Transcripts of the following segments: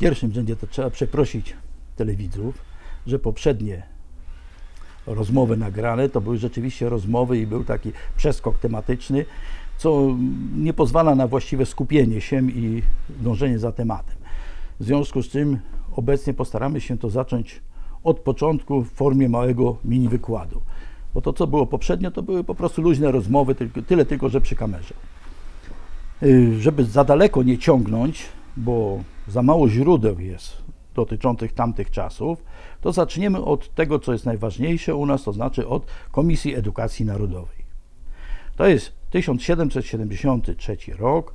pierwszym rzędzie to trzeba przeprosić telewidzów, że poprzednie rozmowy nagrane to były rzeczywiście rozmowy i był taki przeskok tematyczny, co nie pozwala na właściwe skupienie się i dążenie za tematem. W związku z czym obecnie postaramy się to zacząć od początku w formie małego mini wykładu. Bo to, co było poprzednio, to były po prostu luźne rozmowy, tyle tylko, że przy kamerze. Y, żeby za daleko nie ciągnąć, bo za mało źródeł jest dotyczących tamtych czasów, to zaczniemy od tego, co jest najważniejsze u nas, to znaczy od Komisji Edukacji Narodowej. To jest 1773 rok.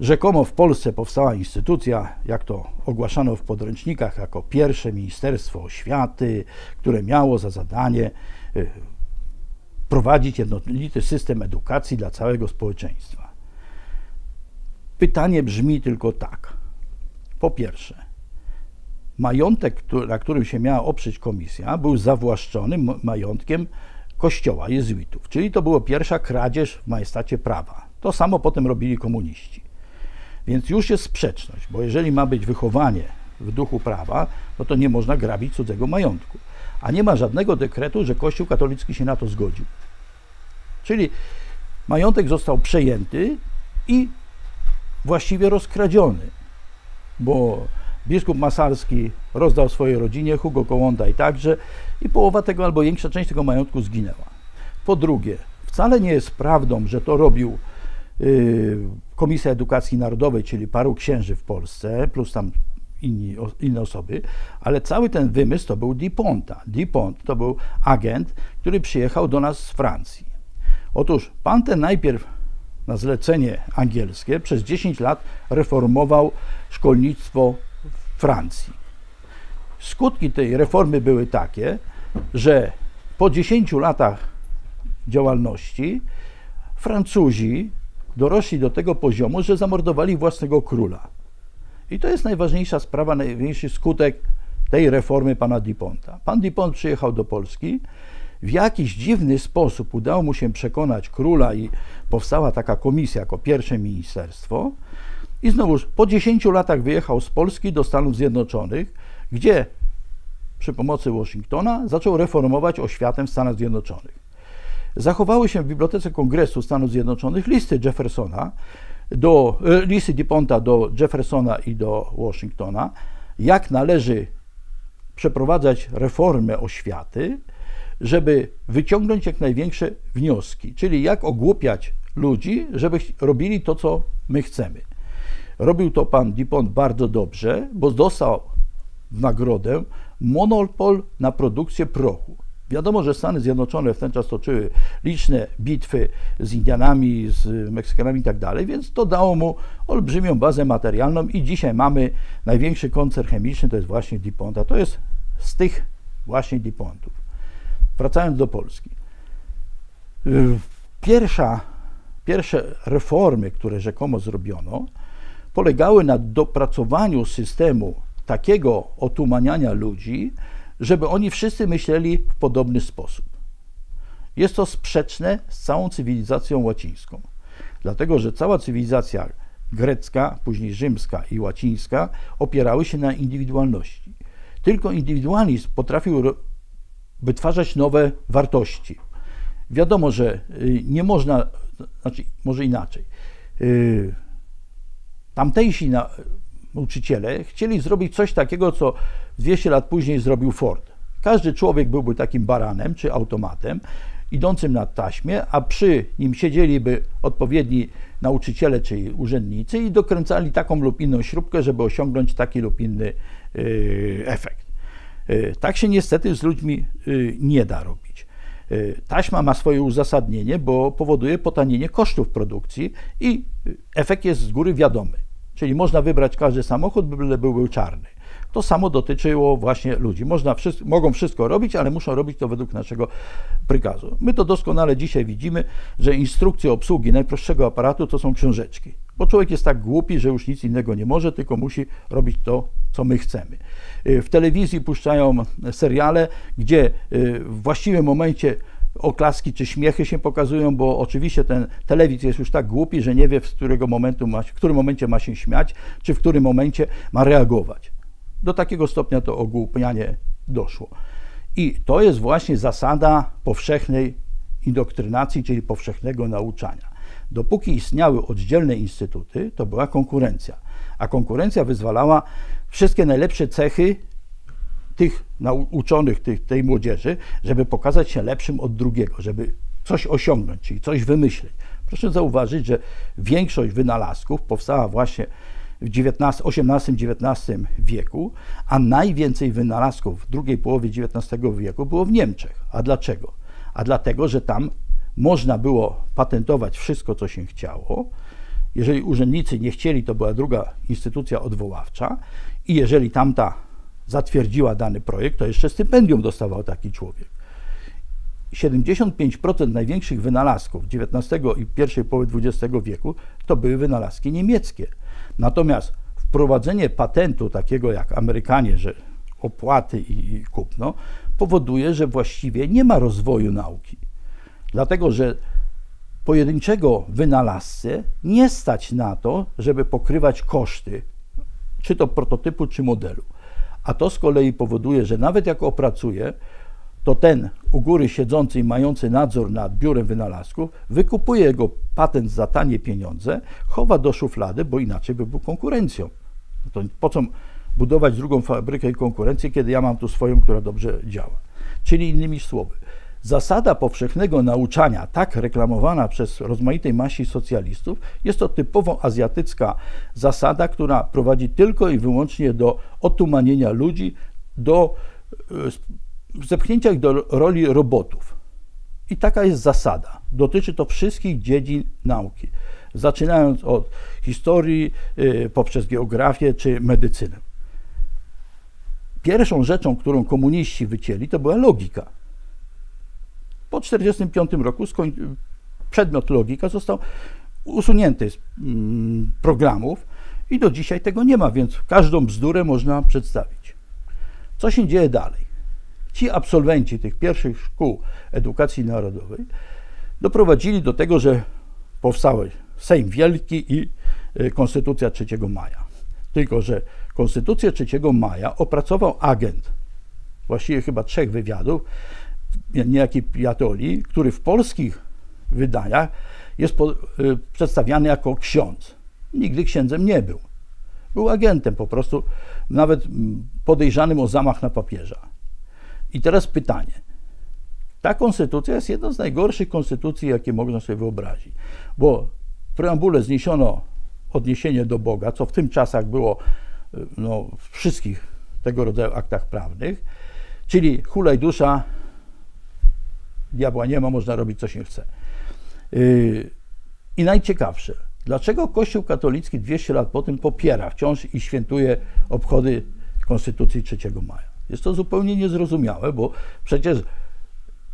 Rzekomo w Polsce powstała instytucja, jak to ogłaszano w podręcznikach, jako pierwsze Ministerstwo Oświaty, które miało za zadanie y, prowadzić jednolity system edukacji dla całego społeczeństwa. Pytanie brzmi tylko tak. Po pierwsze, majątek, na którym się miała oprzeć komisja, był zawłaszczony majątkiem kościoła jezuitów, czyli to była pierwsza kradzież w majestacie prawa. To samo potem robili komuniści. Więc już jest sprzeczność, bo jeżeli ma być wychowanie w duchu prawa, no to nie można grabić cudzego majątku. A nie ma żadnego dekretu, że Kościół katolicki się na to zgodził. Czyli majątek został przejęty i właściwie rozkradziony, bo biskup Masalski rozdał swojej rodzinie, Hugo Kołądaj także i połowa tego albo większa część tego majątku zginęła. Po drugie, wcale nie jest prawdą, że to robił yy, Komisja Edukacji Narodowej, czyli paru księży w Polsce, plus tam inni, inne osoby, ale cały ten wymysł to był Diponta. Dipont to był agent, który przyjechał do nas z Francji. Otóż pan ten najpierw na zlecenie angielskie przez 10 lat reformował szkolnictwo w Francji. Skutki tej reformy były takie, że po 10 latach działalności Francuzi dorośli do tego poziomu, że zamordowali własnego króla. I to jest najważniejsza sprawa, najważniejszy skutek tej reformy pana Diponta. Pan Dipont przyjechał do Polski, w jakiś dziwny sposób udało mu się przekonać króla i powstała taka komisja jako pierwsze ministerstwo. I znowuż po 10 latach wyjechał z Polski do Stanów Zjednoczonych, gdzie przy pomocy Washingtona zaczął reformować oświatę w Stanach Zjednoczonych. Zachowały się w Bibliotece Kongresu Stanów Zjednoczonych listy Jeffersona, do, e, listy DuPonta do Jeffersona i do Washingtona, jak należy przeprowadzać reformę oświaty, żeby wyciągnąć jak największe wnioski, czyli jak ogłupiać ludzi, żeby robili to, co my chcemy. Robił to pan DuPont bardzo dobrze, bo dostał w nagrodę monopol na produkcję prochu. Wiadomo, że Stany Zjednoczone w ten czas toczyły liczne bitwy z Indianami, z Meksykanami i tak więc to dało mu olbrzymią bazę materialną i dzisiaj mamy największy koncern chemiczny, to jest właśnie DuPont, a to jest z tych właśnie DuPontów. Wracając do Polski. Pierwsza, pierwsze reformy, które rzekomo zrobiono, polegały na dopracowaniu systemu takiego otumaniania ludzi, żeby oni wszyscy myśleli w podobny sposób. Jest to sprzeczne z całą cywilizacją łacińską, dlatego że cała cywilizacja grecka, później rzymska i łacińska opierały się na indywidualności. Tylko indywidualizm potrafił wytwarzać nowe wartości. Wiadomo, że y, nie można, znaczy może inaczej. Y, tamtejsi nauczyciele chcieli zrobić coś takiego, co 200 lat później zrobił Ford. Każdy człowiek byłby takim baranem czy automatem idącym na taśmie, a przy nim siedzieliby odpowiedni nauczyciele czy urzędnicy i dokręcali taką lub inną śrubkę, żeby osiągnąć taki lub inny y, efekt. Y, tak się niestety z ludźmi y, nie da robić. Taśma ma swoje uzasadnienie, bo powoduje potanienie kosztów produkcji i efekt jest z góry wiadomy. Czyli można wybrać każdy samochód, byle byłby czarny. To samo dotyczyło właśnie ludzi. Można, mogą wszystko robić, ale muszą robić to według naszego przykazu. My to doskonale dzisiaj widzimy, że instrukcje obsługi najprostszego aparatu to są książeczki. Bo człowiek jest tak głupi, że już nic innego nie może, tylko musi robić to, co my chcemy. Y, w telewizji puszczają seriale, gdzie y, w właściwym momencie oklaski czy śmiechy się pokazują, bo oczywiście ten telewidz jest już tak głupi, że nie wie, w, którego momentu ma, w którym momencie ma się śmiać, czy w którym momencie ma reagować. Do takiego stopnia to ogłupianie doszło. I to jest właśnie zasada powszechnej indoktrynacji, czyli powszechnego nauczania. Dopóki istniały oddzielne instytuty, to była konkurencja, a konkurencja wyzwalała wszystkie najlepsze cechy tych uczonych, tych, tej młodzieży, żeby pokazać się lepszym od drugiego, żeby coś osiągnąć, czyli coś wymyślić. Proszę zauważyć, że większość wynalazków powstała właśnie w XVIII-XIX wieku, a najwięcej wynalazków w drugiej połowie XIX wieku było w Niemczech. A dlaczego? A dlatego, że tam można było patentować wszystko, co się chciało. Jeżeli urzędnicy nie chcieli, to była druga instytucja odwoławcza i jeżeli tamta zatwierdziła dany projekt, to jeszcze stypendium dostawał taki człowiek. 75% największych wynalazków XIX i pierwszej połowy XX wieku to były wynalazki niemieckie. Natomiast wprowadzenie patentu takiego jak Amerykanie, że opłaty i kupno, powoduje, że właściwie nie ma rozwoju nauki. Dlatego, że pojedynczego wynalazcę nie stać na to, żeby pokrywać koszty, czy to prototypu, czy modelu. A to z kolei powoduje, że nawet jak opracuje, to ten u góry siedzący i mający nadzór nad biurem wynalazków wykupuje jego patent za tanie pieniądze, chowa do szuflady, bo inaczej by był konkurencją. No to po co budować drugą fabrykę i konkurencję, kiedy ja mam tu swoją, która dobrze działa? Czyli innymi słowy, Zasada powszechnego nauczania, tak reklamowana przez rozmaitej masi socjalistów, jest to typowo azjatycka zasada, która prowadzi tylko i wyłącznie do otumanienia ludzi, do e, zepchnięcia ich do roli robotów. I taka jest zasada. Dotyczy to wszystkich dziedzin nauki, zaczynając od historii, e, poprzez geografię czy medycynę. Pierwszą rzeczą, którą komuniści wycięli, to była logika po 1945 roku przedmiot logika został usunięty z mm, programów i do dzisiaj tego nie ma, więc każdą bzdurę można przedstawić. Co się dzieje dalej? Ci absolwenci tych pierwszych szkół edukacji narodowej doprowadzili do tego, że powstały Sejm Wielki i y, Konstytucja 3 maja. Tylko, że Konstytucję 3 maja opracował agent, właściwie chyba trzech wywiadów, niejaki Piatoli, który w polskich wydaniach jest po, y, przedstawiany jako ksiądz. Nigdy księdzem nie był. Był agentem po prostu, nawet podejrzanym o zamach na papieża. I teraz pytanie. Ta konstytucja jest jedną z najgorszych konstytucji, jakie można sobie wyobrazić, bo w preambule zniesiono odniesienie do Boga, co w tym czasach było y, no, w wszystkich tego rodzaju aktach prawnych, czyli hulaj dusza, diabła nie ma, można robić co się chce. Yy, I najciekawsze, dlaczego Kościół katolicki 200 lat po tym popiera wciąż i świętuje obchody Konstytucji 3 maja? Jest to zupełnie niezrozumiałe, bo przecież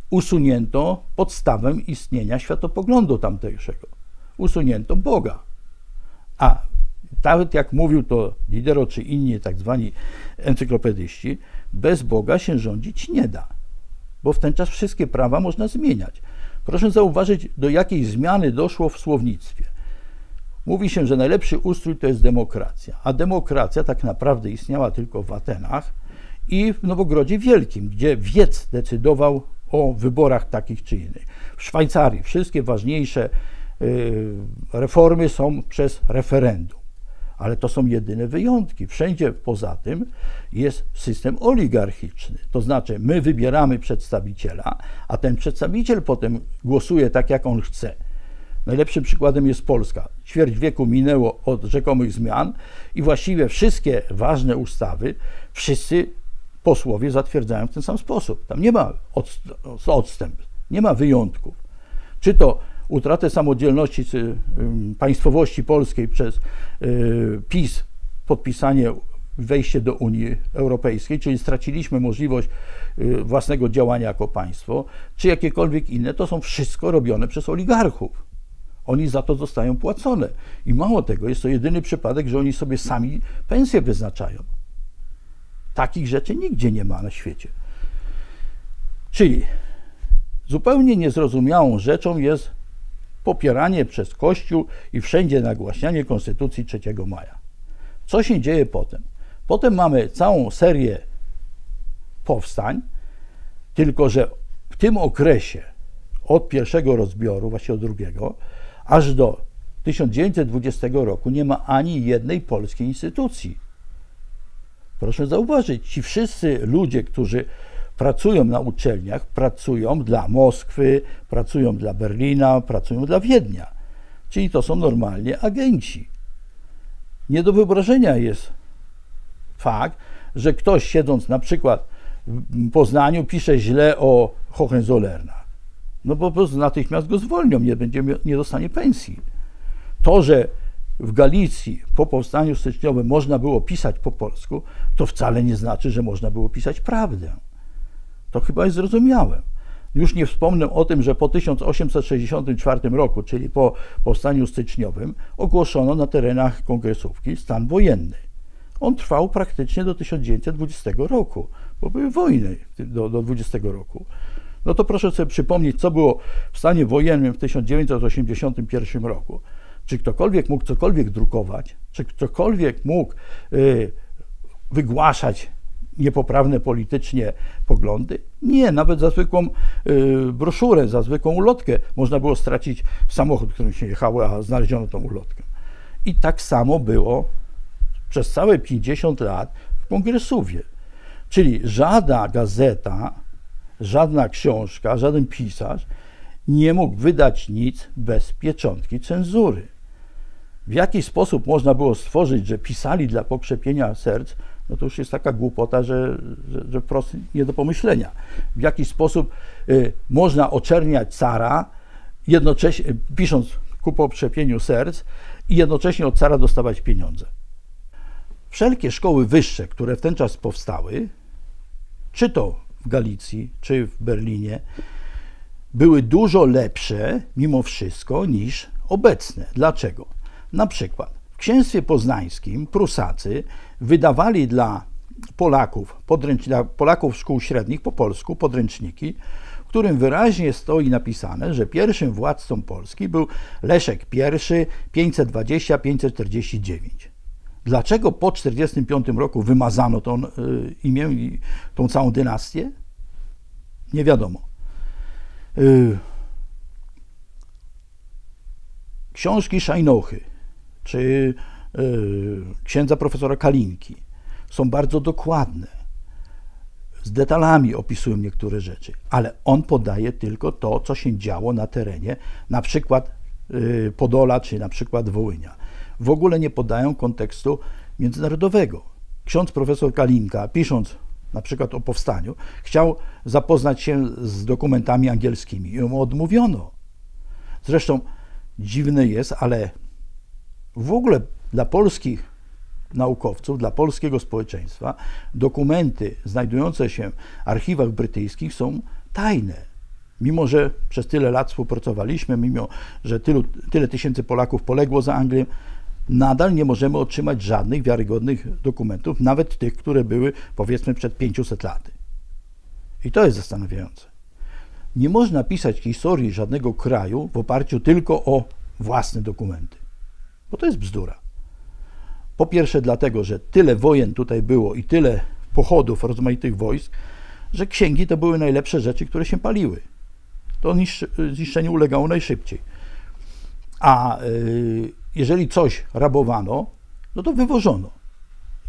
usunięto podstawę istnienia światopoglądu tamtejszego. Usunięto Boga. A nawet jak mówił to Diderot czy inni tak zwani encyklopedyści, bez Boga się rządzić nie da bo w ten czas wszystkie prawa można zmieniać. Proszę zauważyć, do jakiej zmiany doszło w słownictwie. Mówi się, że najlepszy ustrój to jest demokracja, a demokracja tak naprawdę istniała tylko w Atenach i w Nowogrodzie Wielkim, gdzie wiec decydował o wyborach takich czy innych. W Szwajcarii wszystkie ważniejsze y, reformy są przez referendum ale to są jedyne wyjątki. Wszędzie poza tym jest system oligarchiczny. To znaczy, my wybieramy przedstawiciela, a ten przedstawiciel potem głosuje tak, jak on chce. Najlepszym przykładem jest Polska. Ćwierć wieku minęło od rzekomych zmian i właściwie wszystkie ważne ustawy wszyscy posłowie zatwierdzają w ten sam sposób. Tam nie ma odstęp, nie ma wyjątków. Czy to utratę samodzielności czy państwowości polskiej przez y, PiS, podpisanie, wejście do Unii Europejskiej, czyli straciliśmy możliwość y, własnego działania jako państwo, czy jakiekolwiek inne, to są wszystko robione przez oligarchów. Oni za to zostają płacone. I mało tego, jest to jedyny przypadek, że oni sobie sami pensje wyznaczają. Takich rzeczy nigdzie nie ma na świecie. Czyli Zupełnie niezrozumiałą rzeczą jest popieranie przez Kościół i wszędzie nagłaśnianie Konstytucji 3 maja. Co się dzieje potem? Potem mamy całą serię powstań, tylko że w tym okresie od pierwszego rozbioru, właściwie od drugiego, aż do 1920 roku nie ma ani jednej polskiej instytucji. Proszę zauważyć, ci wszyscy ludzie, którzy pracują na uczelniach, pracują dla Moskwy, pracują dla Berlina, pracują dla Wiednia. Czyli to są normalnie agenci. Nie do wyobrażenia jest fakt, że ktoś siedząc na przykład w Poznaniu pisze źle o Hohenzollerna. No po prostu natychmiast go zwolnią, nie, będzie, nie dostanie pensji. To, że w Galicji po powstaniu styczniowym można było pisać po polsku, to wcale nie znaczy, że można było pisać prawdę. To chyba jest zrozumiałe. Już nie wspomnę o tym, że po 1864 roku, czyli po powstaniu styczniowym, ogłoszono na terenach kongresówki stan wojenny. On trwał praktycznie do 1920 roku, bo były wojny do, do 20 roku. No to proszę sobie przypomnieć, co było w stanie wojennym w 1981 roku. Czy ktokolwiek mógł cokolwiek drukować, czy ktokolwiek mógł y, wygłaszać niepoprawne politycznie poglądy? Nie, nawet za zwykłą y, broszurę, za zwykłą ulotkę można było stracić samochód, którym się jechało, a znaleziono tą ulotkę. I tak samo było przez całe 50 lat w Kongresowie. Czyli żadna gazeta, żadna książka, żaden pisarz nie mógł wydać nic bez pieczątki cenzury. W jaki sposób można było stworzyć, że pisali dla pokrzepienia serc, no to już jest taka głupota, że, że, że wprost nie do pomyślenia. W jaki sposób y, można oczerniać cara, jednocześnie pisząc ku pokrzepieniu serc i jednocześnie od cara dostawać pieniądze. Wszelkie szkoły wyższe, które w ten czas powstały, czy to w Galicji, czy w Berlinie, były dużo lepsze mimo wszystko niż obecne. Dlaczego? Na przykład w księstwie poznańskim Prusacy wydawali dla Polaków, dla Polaków szkół średnich po polsku podręczniki, w którym wyraźnie stoi napisane, że pierwszym władcą Polski był Leszek I 520-549. Dlaczego po 1945 roku wymazano to y, imię i tą całą dynastię? Nie wiadomo. Y, książki Szajnochy czy y, księdza profesora Kalinki są bardzo dokładne. Z detalami opisują niektóre rzeczy, ale on podaje tylko to, co się działo na terenie, na przykład Podola czy na przykład Wołynia w ogóle nie podają kontekstu międzynarodowego. Ksiądz profesor Kalinka, pisząc na przykład o powstaniu, chciał zapoznać się z dokumentami angielskimi i mu odmówiono. Zresztą dziwne jest, ale w ogóle dla polskich naukowców, dla polskiego społeczeństwa dokumenty znajdujące się w archiwach brytyjskich są tajne. Mimo, że przez tyle lat współpracowaliśmy, mimo, że tylu, tyle tysięcy Polaków poległo za Anglię, nadal nie możemy otrzymać żadnych wiarygodnych dokumentów, nawet tych, które były powiedzmy przed 500 laty. I to jest zastanawiające. Nie można pisać historii żadnego kraju w oparciu tylko o własne dokumenty, bo to jest bzdura. Po pierwsze, dlatego, że tyle wojen tutaj było i tyle pochodów rozmaitych wojsk, że księgi to były najlepsze rzeczy, które się paliły. To zniszczeniu ulegało najszybciej. A yy, jeżeli coś rabowano, no to wywożono.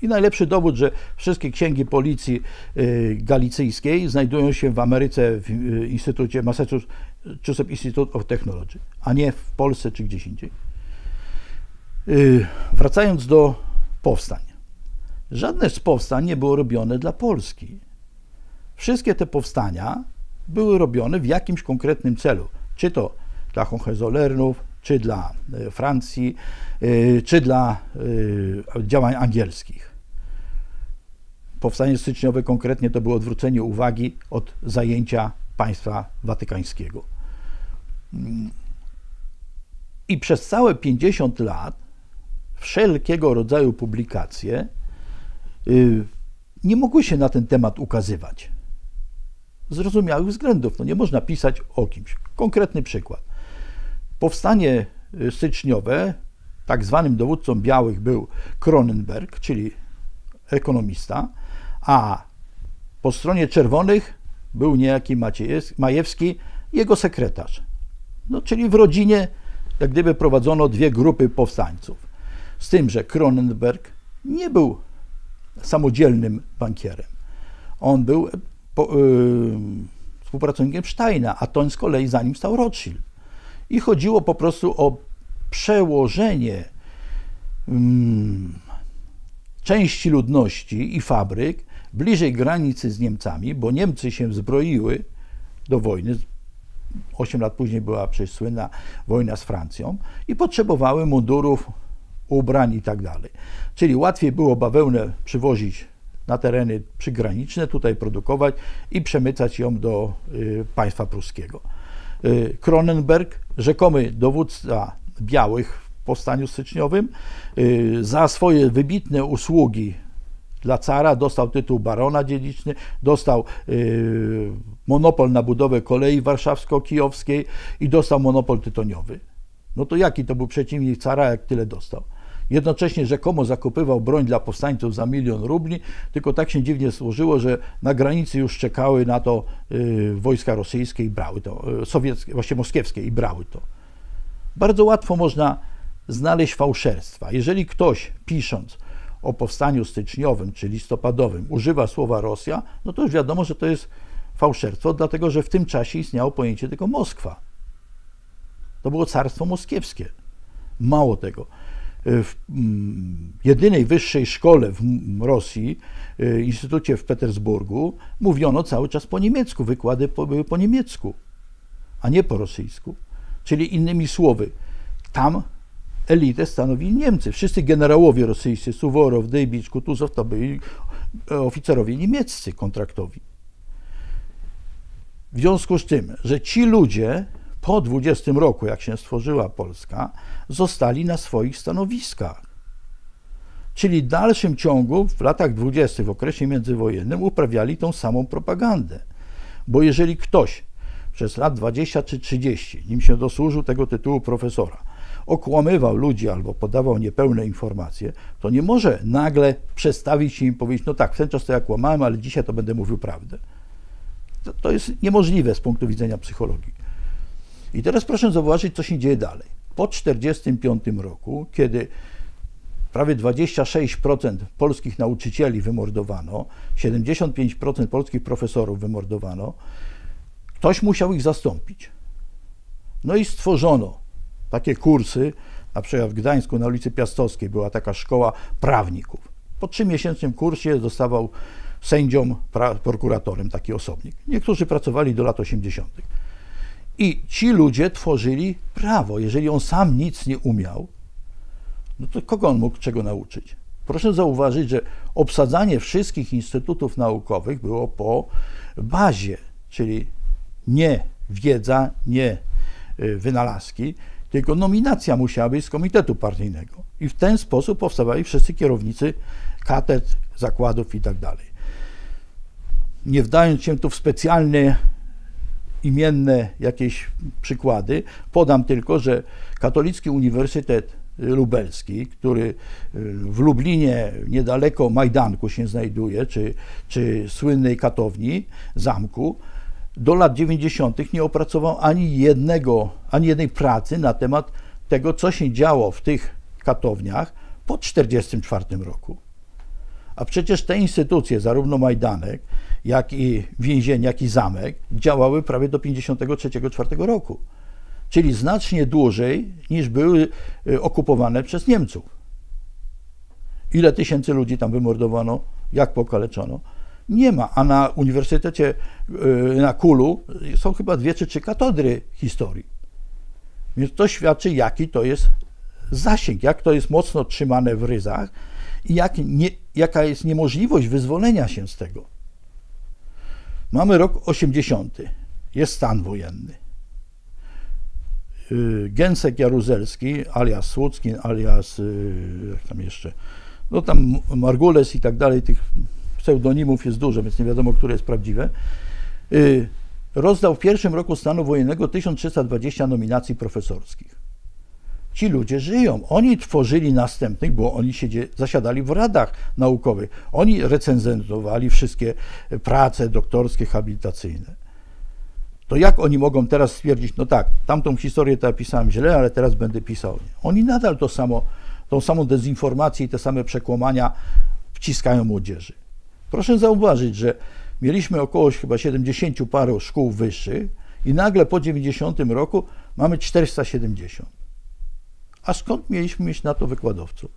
I najlepszy dowód, że wszystkie księgi policji y, galicyjskiej znajdują się w Ameryce w y, Instytucie Massachusetts Institute of Technology, a nie w Polsce czy gdzieś indziej. Y, wracając do powstań. Żadne z powstań nie było robione dla Polski. Wszystkie te powstania były robione w jakimś konkretnym celu. Czy to dla Hohenzollernów, czy dla e, Francji, e, czy dla działań angielskich. Powstanie styczniowe konkretnie to było odwrócenie uwagi od zajęcia państwa watykańskiego. I przez całe 50 lat wszelkiego rodzaju publikacje nie mogły się na ten temat ukazywać. zrozumiałych względów. No nie można pisać o kimś. Konkretny przykład. Powstanie y, styczniowe, tak zwanym dowódcą białych był Kronenberg, czyli ekonomista, a po stronie czerwonych był niejaki Majewski, jego sekretarz. No, czyli w rodzinie jak gdyby prowadzono dwie grupy powstańców. Z tym, że Kronenberg nie był samodzielnym bankierem. On był po, yy, współpracownikiem Steina, a to z kolei za nim stał Rothschild. I chodziło po prostu o przełożenie yy, części ludności i fabryk bliżej granicy z Niemcami, bo Niemcy się zbroiły do wojny. Osiem lat później była przecież słynna wojna z Francją i potrzebowały mundurów, ubrań i tak dalej. Czyli łatwiej było bawełnę przywozić na tereny przygraniczne, tutaj produkować i przemycać ją do y, państwa pruskiego. Y, Kronenberg, rzekomy dowódca białych w powstaniu styczniowym, y, za swoje wybitne usługi dla cara dostał tytuł barona dziedziczny, dostał monopol na budowę kolei warszawsko-kijowskiej i dostał monopol tytoniowy. No to jaki to był przeciwnik cara, jak tyle dostał? Jednocześnie rzekomo zakupywał broń dla powstańców za milion rubli, tylko tak się dziwnie złożyło, że na granicy już czekały na to y, wojska rosyjskie i brały to, y, sowieckie, właśnie moskiewskie i brały to. Bardzo łatwo można znaleźć fałszerstwa. Jeżeli ktoś pisząc o powstaniu styczniowym czy listopadowym używa słowa Rosja, no to już wiadomo, że to jest fałszerstwo, dlatego że w tym czasie istniało pojęcie tylko Moskwa. To było carstwo moskiewskie. Mało tego w mm, jedynej wyższej szkole w Rosji, y, instytucie w Petersburgu, mówiono cały czas po niemiecku, wykłady były po niemiecku, a nie po rosyjsku. Czyli innymi słowy, tam elitę stanowili Niemcy. Wszyscy generałowie rosyjscy, Suworow, Dejbicz, Kutuzow, to byli oficerowie niemieccy kontraktowi. W związku z tym, że ci ludzie po 20 roku, jak się stworzyła Polska, zostali na swoich stanowiskach. Czyli w dalszym ciągu, w latach 20., w okresie międzywojennym, uprawiali tą samą propagandę. Bo jeżeli ktoś przez lat 20 czy 30, nim się dosłużył tego tytułu profesora, okłamywał ludzi albo podawał niepełne informacje, to nie może nagle przestawić się i powiedzieć, no tak, w ten czas to ja kłamałem, ale dzisiaj to będę mówił prawdę. To, to jest niemożliwe z punktu widzenia psychologii. I teraz proszę zauważyć, co się dzieje dalej. Po 1945 roku, kiedy prawie 26% polskich nauczycieli wymordowano, 75% polskich profesorów wymordowano, ktoś musiał ich zastąpić. No i stworzono takie kursy, na przykład w Gdańsku na ulicy Piastowskiej była taka szkoła prawników. Po trzymiesięcznym kursie dostawał sędziom, prokuratorem taki osobnik. Niektórzy pracowali do lat 80. I ci ludzie tworzyli prawo. Jeżeli on sam nic nie umiał, no to kogo on mógł czego nauczyć? Proszę zauważyć, że obsadzanie wszystkich instytutów naukowych było po bazie, czyli nie wiedza, nie y, wynalazki, tylko nominacja musiała być z komitetu partyjnego. I w ten sposób powstawali wszyscy kierownicy katedr, zakładów itd. Tak nie wdając się tu w specjalne imienne jakieś przykłady. Podam tylko, że Katolicki Uniwersytet Lubelski, który y, w Lublinie niedaleko Majdanku się znajduje, czy, czy słynnej katowni, zamku, do lat 90. nie opracował ani jednego, ani jednej pracy na temat tego, co się działo w tych katowniach po 1944 roku. A przecież te instytucje, zarówno Majdanek, jak i więzień, jak i zamek, działały prawie do 1953-1954 roku. Czyli znacznie dłużej niż były y, okupowane przez Niemców. Ile tysięcy ludzi tam wymordowano, jak pokaleczono? Nie ma. A na Uniwersytecie y, na Kulu są chyba dwie czy trzy katedry historii. Więc to świadczy, jaki to jest zasięg, jak to jest mocno trzymane w ryzach i jak nie, jaka jest niemożliwość wyzwolenia się z tego. Mamy rok 80. Jest stan wojenny. Y, Gęsek Jaruzelski, alias Słuckin, alias, y, jak tam jeszcze, no tam Margules i tak dalej, tych pseudonimów jest dużo, więc nie wiadomo, które jest prawdziwe. y, rozdał w pierwszym roku stanu wojennego 1320 nominacji profesorskich. Ci ludzie żyją. Oni tworzyli następnych, bo oni siedzie, zasiadali w radach naukowych. Oni recenzentowali wszystkie prace doktorskie, habilitacyjne. To jak oni mogą teraz stwierdzić, no tak, tamtą historię to ja pisałem źle, ale teraz będę pisał. Oni nadal to samo, tą samą dezinformację i te same przekłamania wciskają młodzieży. Proszę zauważyć, że mieliśmy około chyba 70 paru szkół wyższych i nagle po 90 roku mamy 470. A skąd mieliśmy mieć na to wykładowców?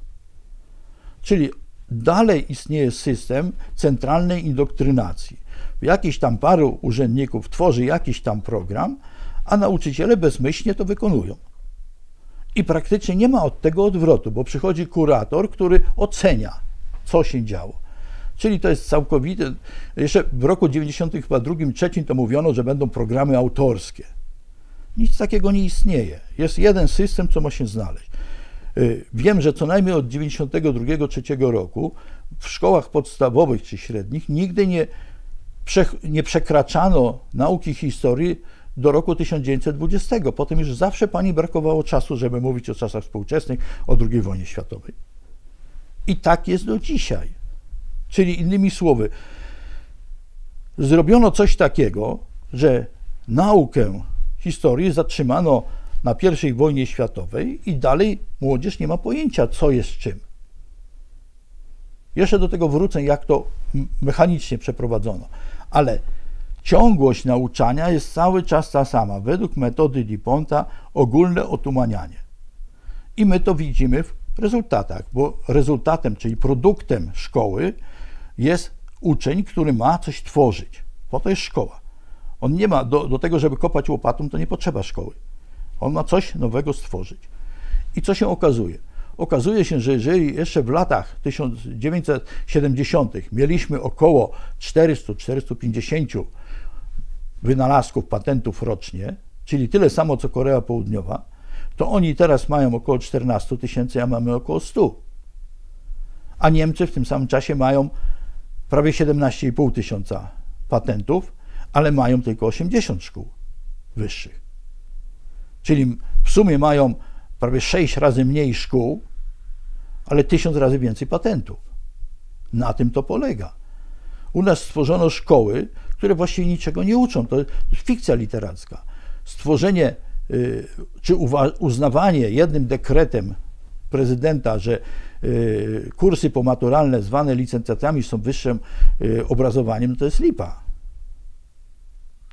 Czyli dalej istnieje system centralnej indoktrynacji. Jakiś tam paru urzędników tworzy jakiś tam program, a nauczyciele bezmyślnie to wykonują. I praktycznie nie ma od tego odwrotu, bo przychodzi kurator, który ocenia, co się działo. Czyli to jest całkowite. Jeszcze w roku 92, trzecim to mówiono, że będą programy autorskie. Nic takiego nie istnieje. Jest jeden system, co ma się znaleźć. Y, wiem, że co najmniej od 92-3 roku w szkołach podstawowych czy średnich nigdy nie, nie przekraczano nauki historii do roku 1920. Potem już zawsze pani brakowało czasu, żeby mówić o czasach współczesnych, o II wojnie światowej. I tak jest do dzisiaj. Czyli innymi słowy, zrobiono coś takiego, że naukę historii zatrzymano na I wojnie światowej i dalej młodzież nie ma pojęcia, co jest czym. Jeszcze do tego wrócę, jak to mechanicznie przeprowadzono. Ale ciągłość nauczania jest cały czas ta sama. Według metody Diponta ogólne otumanianie. I my to widzimy w rezultatach, bo rezultatem, czyli produktem szkoły jest uczeń, który ma coś tworzyć. Po to jest szkoła. On nie ma, do, do tego, żeby kopać łopatą, to nie potrzeba szkoły. On ma coś nowego stworzyć. I co się okazuje? Okazuje się, że jeżeli jeszcze w latach 1970 mieliśmy około 400-450 wynalazków, patentów rocznie, czyli tyle samo co Korea Południowa, to oni teraz mają około 14 tysięcy, a mamy około 100. A Niemcy w tym samym czasie mają prawie 17,5 tysiąca patentów, ale mają tylko 80 szkół wyższych. Czyli w sumie mają prawie 6 razy mniej szkół, ale tysiąc razy więcej patentów. Na tym to polega. U nas stworzono szkoły, które właściwie niczego nie uczą. To jest fikcja literacka. Stworzenie y, czy uznawanie jednym dekretem prezydenta, że y, kursy pomaturalne zwane licencjatami są wyższym y, obrazowaniem, to jest lipa.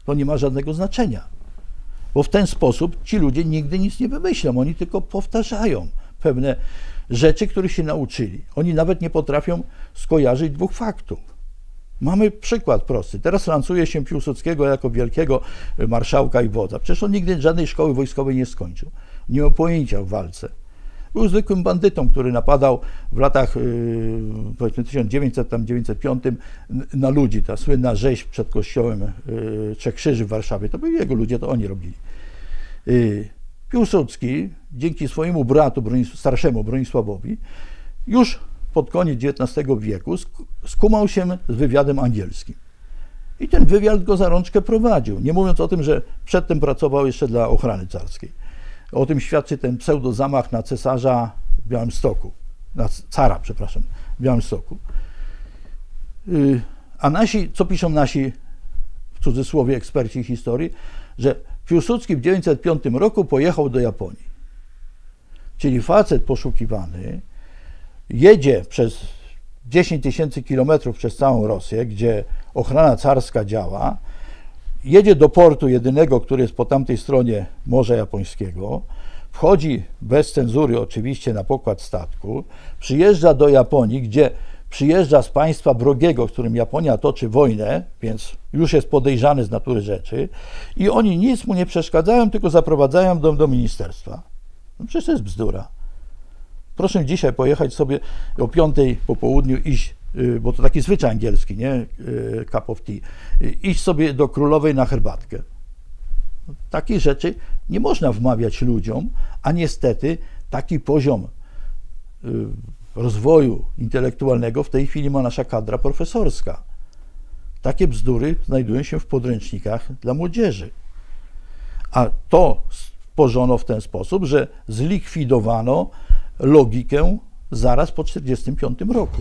To nie ma żadnego znaczenia. Bo w ten sposób ci ludzie nigdy nic nie wymyślą, oni tylko powtarzają pewne rzeczy, których się nauczyli. Oni nawet nie potrafią skojarzyć dwóch faktów. Mamy przykład prosty. Teraz lansuje się Piłsudskiego jako wielkiego marszałka i wodza. Przecież on nigdy żadnej szkoły wojskowej nie skończył. Nie miał pojęcia o walce. Był zwykłym bandytą, który napadał w latach yy, powiedzmy 1905 na ludzi. Ta słynna rzeź przed kościołem yy, Trzech Krzyży w Warszawie, to byli jego ludzie, to oni robili. Yy, Piłsudski, dzięki swojemu bratu starszemu Bronisławowi, już pod koniec XIX wieku skumał się z wywiadem angielskim. I ten wywiad go za rączkę prowadził, nie mówiąc o tym, że przedtem pracował jeszcze dla ochrany carskiej. O tym świadczy ten pseudozamach na cesarza w Białymstoku, na cara, przepraszam, w Białymstoku. Y, a nasi, co piszą nasi, w cudzysłowie, eksperci historii, że Piłsudski w 1905 roku pojechał do Japonii. Czyli facet poszukiwany jedzie przez 10 tysięcy kilometrów przez całą Rosję, gdzie ochrona carska działa, jedzie do portu jedynego, który jest po tamtej stronie Morza Japońskiego, wchodzi bez cenzury oczywiście na pokład statku, przyjeżdża do Japonii, gdzie przyjeżdża z państwa wrogiego, z którym Japonia toczy wojnę, więc już jest podejrzany z natury rzeczy, i oni nic mu nie przeszkadzają, tylko zaprowadzają do, do ministerstwa. No przecież to jest bzdura. Proszę dzisiaj pojechać sobie o piątej po południu, iść, bo to taki zwyczaj angielski, nie? Y, cup of tea. Y, iść sobie do królowej na herbatkę. Takich rzeczy nie można wmawiać ludziom, a niestety taki poziom rozwoju intelektualnego w tej chwili ma nasza kadra profesorska. Takie bzdury znajdują się w podręcznikach dla młodzieży. A to stworzono w ten sposób, że zlikwidowano logikę zaraz po 1945 roku.